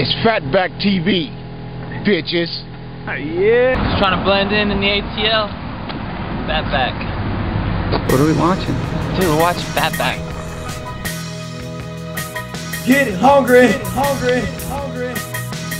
It's Fatback TV, bitches. Uh, yeah. Just trying to blend in in the ATL. Fatback. What are we watching? Dude, we're watching Fatback. Get hungry, hungry, hungry.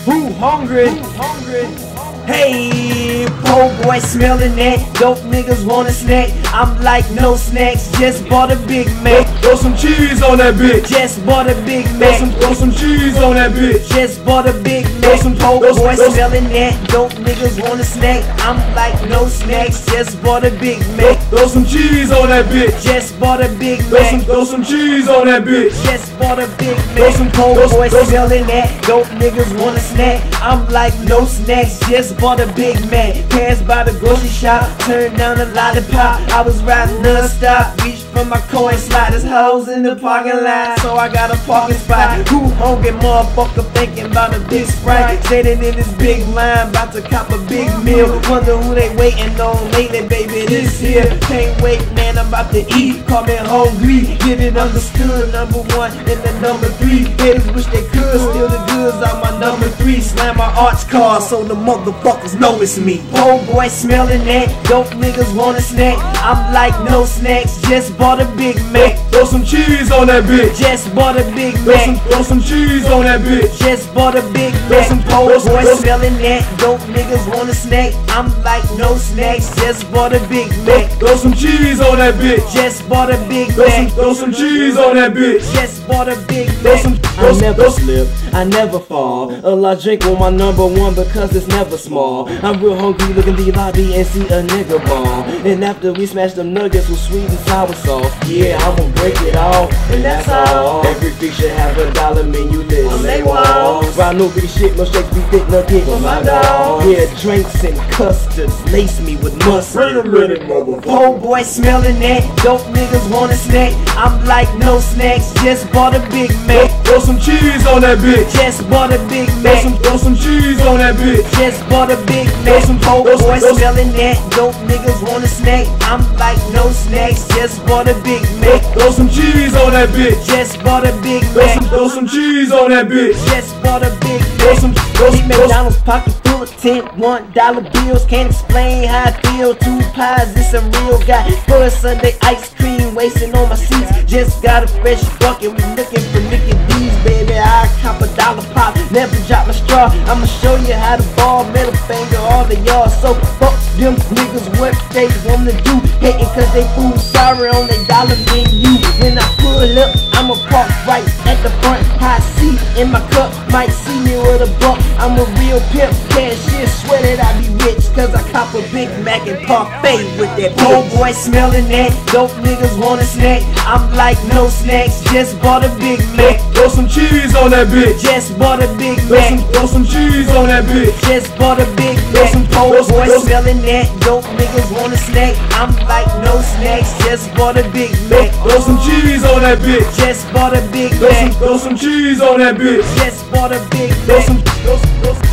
Who hungry? Who hungry? Hey, po boy smelling that. Dope niggas want a snack. I'm like no snacks. Just bought a Big Mac. Throw some cheese on that bitch. Just bought a Big Throw Mac. some, throw some cheese on that bitch. Just bought a Big Throw Mac. some- Po throw some- boy throw smelling that. Dope niggas want a snack. I'm like no snacks. Just bought a Big Mac. Throw some cheese on that bitch. Just bought a Big Throw some, Mac. throw some cheese on that bitch. Just bought a Big Throw Mac. some- Po throw some- boy throw smelling that. Dope niggas want a snack. I'm like no snacks. Just bought a Big Mac. Passed by the grocery shop. Turned down a lollipop. I was riding non-stop. Reached for my coin slot. There's hoes in the parking lot. So I got a parking spot. Who hungry motherfucker thinking about a big sprite? Standing in this big line. About to cop a big meal. Wonder who they waiting on lately, baby. This here. Can't wait, man. I'm about to eat. Call me hungry. Get it understood. Number one and the number three. Haters wish they could steal the goods out my number three. Slam my arch car so the motherfuckers know it's me. Oh boy, smelling that. Dope niggas want a snack. I'm like no snacks. Just bought a Big Mac. Throw some cheese on that bitch. Just bought a Big Throw some, Mac. throw some cheese on that bitch. Just bought a Big Mac. throw some- boy, smelling that. Dope niggas want a snack. I'm like no snacks. Just bought a Big Mac. Throw some cheese on that bitch. Just bought a Big Throw some, Mac. throw some cheese on that bitch. Just bought a Big Throw Mac. some, I some, never throw slip, I never fall. All I drink on my number one because it's never small. I'm real hungry, looking the lobby and see a nigga ball. And after we smash them nuggets with sweet and sour sauce, yeah, I'ma break it off. And that's all. Every freak should have a dollar menu list. On they walls. No big shit, no shakes, be thick nugget. For my dog. Yeah, drinks and custards lace me with mustard. Wait a minute, motherfucker. Oh boy, smelling that. Dope niggas want a snack. I'm like no snacks. Just bought a Big Mac. Throw some cheese on that bitch. Just bought a Big Throw Mac. some, throw some cheese on that bitch. Just bought a Big Mac. Throw some- boy, throw some- smelling that. Dope niggas want a snack. I'm like no snacks. Just bought a Big Mac. Throw some cheese on that bitch. Just bought a Big Throw some, Mac. throw some cheese on that bitch. Just bought a Big Throw Mac. some, throw some, throw some. McDonald's pocket ten one dollar bills. Can't explain how I feel. Two pies, it's a real guy. For a sundae ice cream, wasting on my seats. Just got a fresh bucket. We looking for Mickey D's, baby. I cop a dollar pop. Never drop my straw. I'ma show you how to ball. Middle finger, all of y'all. So fuck them niggas. What they wanna do? Hating cause they fool sorry on their dollar menu. When I pull up, I'ma park right at the front. High seat in my cup. Might see me with a buck. I'm a real pimp. Cashier swear that I be rich. Cause I cop a Big Mac and parfait with that Oh boy smelling that. Dope niggas want a snack. I'm like no snacks. Just bought a Big Mac. Throw some cheese on that bitch. Just bought a Big Throw some, Mac. throw some cheese on that bitch. Just bought a Big Mac. some- throw some- boy throw some- smelling that. Dope niggas want a snack. I'm like no snacks. Just bought a Big Mac. Throw some cheese on that bitch. Just bought a Big Throw some, throw some cheese on that bitch. Just bought a Big Throw Mac. some, throw some, throw some.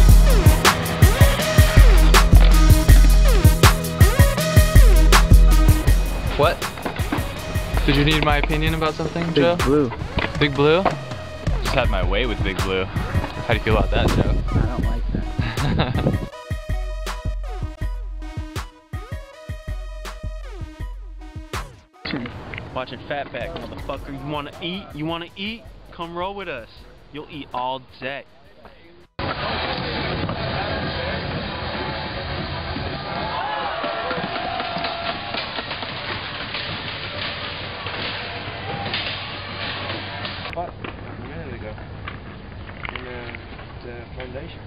What? Did you need my opinion about something, Joe? Big Blue. Big Blue? Just had my way with Big Blue. How do you feel about that, Joe? Watching Fatback, motherfucker. You wanna eat? You wanna eat? Come roll with us. You'll eat all day. What? In the foundation.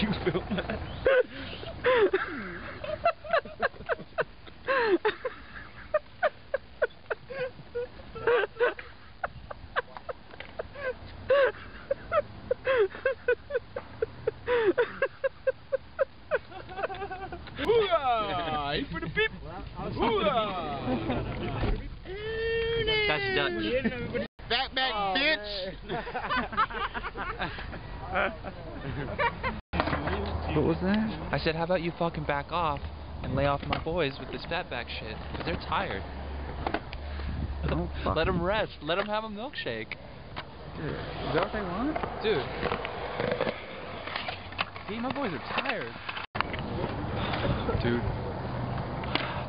you film that? Hoorah! for the people! Hoorah! That's Dutch. Fatback bitch. What was that? I said, how about you fucking back off and lay off my boys with this fatback shit? Because they're tired. Don't Let them them. rest. Let them have a milkshake. Dude, is that what they want? Dude. See, my boys are tired. Dude.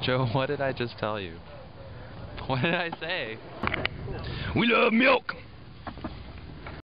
Joe, what did I just tell you? What did I say? We love milk.